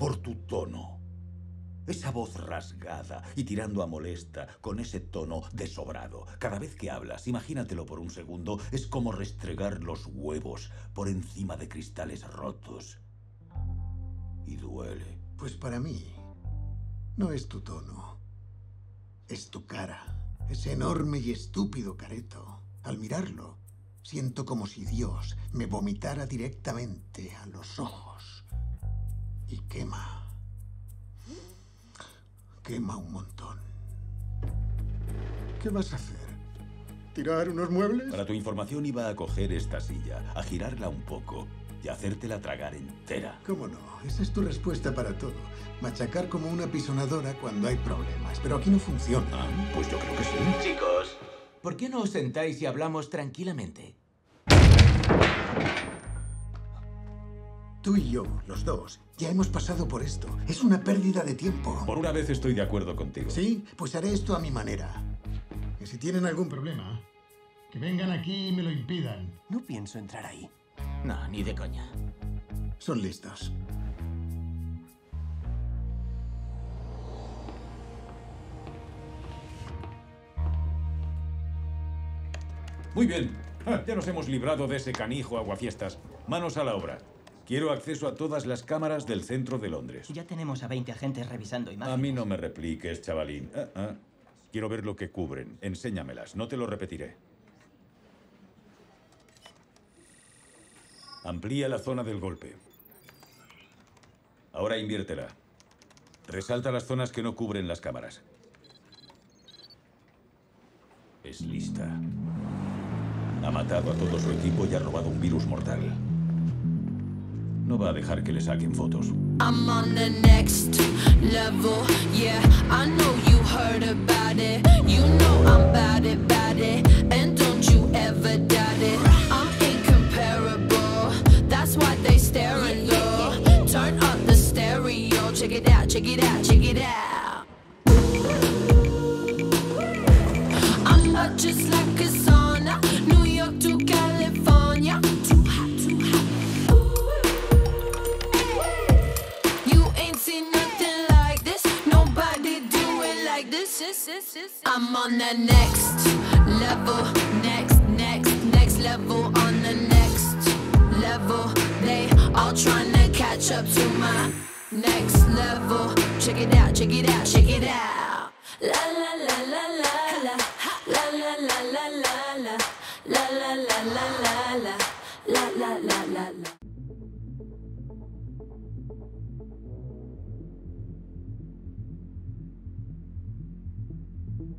por tu tono. Esa voz rasgada y tirando a molesta, con ese tono desobrado. Cada vez que hablas, imagínatelo por un segundo, es como restregar los huevos por encima de cristales rotos. Y duele. Pues para mí, no es tu tono. Es tu cara. Ese enorme y estúpido careto. Al mirarlo, siento como si Dios me vomitara directamente a los ojos. Y quema quema un montón. ¿Qué vas a hacer? ¿Tirar unos muebles? Para tu información iba a coger esta silla, a girarla un poco y hacértela tragar entera. ¿Cómo no? Esa es tu respuesta para todo. Machacar como una pisonadora cuando hay problemas. Pero aquí no funciona. Ah, pues yo creo que sí. Chicos, ¿por qué no os sentáis y hablamos tranquilamente? Tú y yo, los dos, ya hemos pasado por esto. Es una pérdida de tiempo. Por una vez estoy de acuerdo contigo. Sí, pues haré esto a mi manera. Y si tienen algún problema, que vengan aquí y me lo impidan. No pienso entrar ahí. No, ni de coña. Son listos. Muy bien. Ya nos hemos librado de ese canijo aguafiestas. Manos a la obra. Quiero acceso a todas las cámaras del centro de Londres. Ya tenemos a 20 agentes revisando imágenes. A mí no me repliques, chavalín. Ah, ah. Quiero ver lo que cubren. Enséñamelas, no te lo repetiré. Amplía la zona del golpe. Ahora inviértela. Resalta las zonas que no cubren las cámaras. Es lista. Ha matado a todo su equipo y ha robado un virus mortal. No va a dejar que le saquen fotos. I'm on the next level, yeah. I know you heard about it. You know I'm bad it, bad it. And don't you ever doubt it. I'm incomparable. That's why they staring, though. Turn up the stereo. Check it out, check it out, check it out. I'm not just like a I'm on the next level, next, next, next level. On the next level, they all trying to catch up to my next level. Check it out, check it out, check it out. La la la la la la, la la la la la la, la la la la la la, la la la la la.